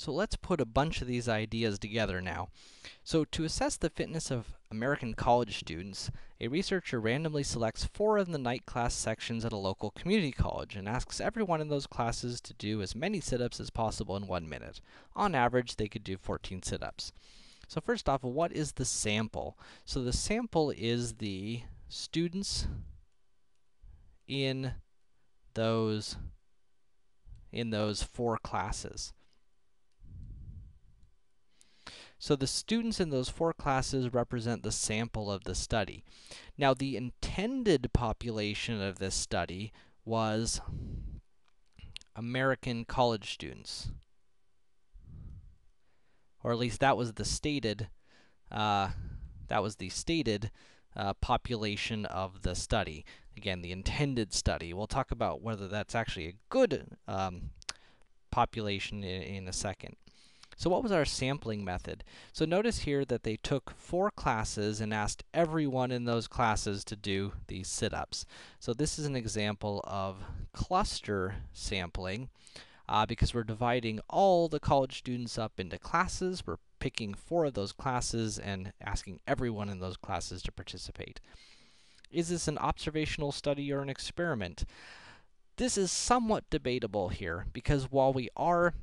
So let's put a bunch of these ideas together now. So to assess the fitness of American college students, a researcher randomly selects four of the night class sections at a local community college and asks everyone in those classes to do as many sit-ups as possible in one minute. On average, they could do 14 sit-ups. So first off, what is the sample? So the sample is the students in those in those four classes. So the students in those four classes represent the sample of the study. Now, the intended population of this study was American college students. Or at least that was the stated, uh, that was the stated uh, population of the study. Again, the intended study. We'll talk about whether that's actually a good um, population in, in a second. So what was our sampling method? So notice here that they took four classes and asked everyone in those classes to do these sit-ups. So this is an example of cluster sampling. Uh, because we're dividing all the college students up into classes. We're picking four of those classes and asking everyone in those classes to participate. Is this an observational study or an experiment? This is somewhat debatable here, because while we are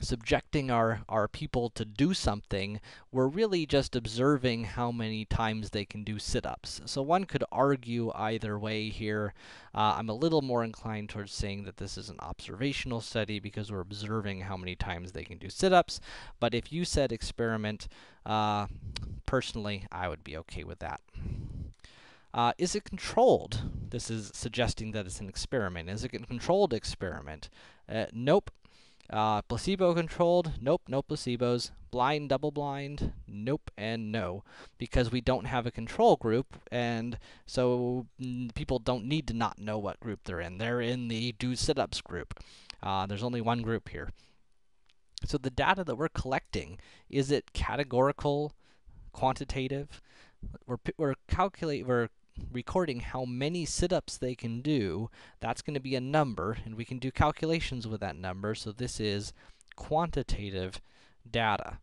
subjecting our, our people to do something, we're really just observing how many times they can do sit-ups. So one could argue either way here. Uh, I'm a little more inclined towards saying that this is an observational study because we're observing how many times they can do sit-ups. But if you said experiment, uh, personally, I would be okay with that. Uh, is it controlled? This is suggesting that it's an experiment. Is it a controlled experiment? Uh, nope. Uh, placebo-controlled? Nope, no placebos. Blind, double-blind? Nope, and no. Because we don't have a control group, and so people don't need to not know what group they're in. They're in the do sit-ups group. Uh, there's only one group here. So the data that we're collecting, is it categorical, quantitative? We're, we're calculate, we're recording how many sit-ups they can do, that's going to be a number, and we can do calculations with that number, so this is quantitative data.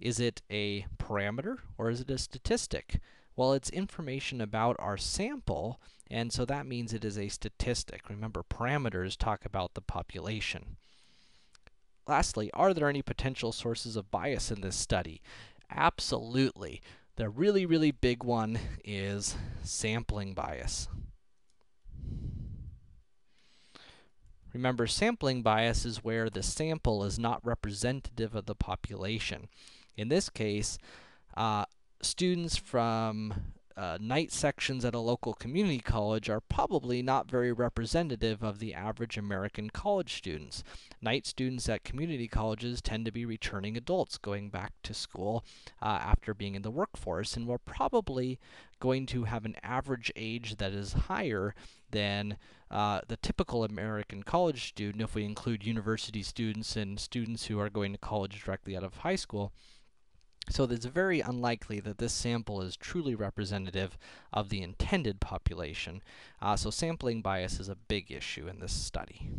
Is it a parameter, or is it a statistic? Well, it's information about our sample, and so that means it is a statistic. Remember, parameters talk about the population. Lastly, are there any potential sources of bias in this study? Absolutely. The really, really big one is sampling bias. Remember, sampling bias is where the sample is not representative of the population. In this case, uh, students from uh, night sections at a local community college are probably not very representative of the average American college students. Night students at community colleges tend to be returning adults going back to school uh, after being in the workforce, and we're probably going to have an average age that is higher than uh, the typical American college student if we include university students and students who are going to college directly out of high school. So it's very unlikely that this sample is truly representative of the intended population. Uh, so sampling bias is a big issue in this study.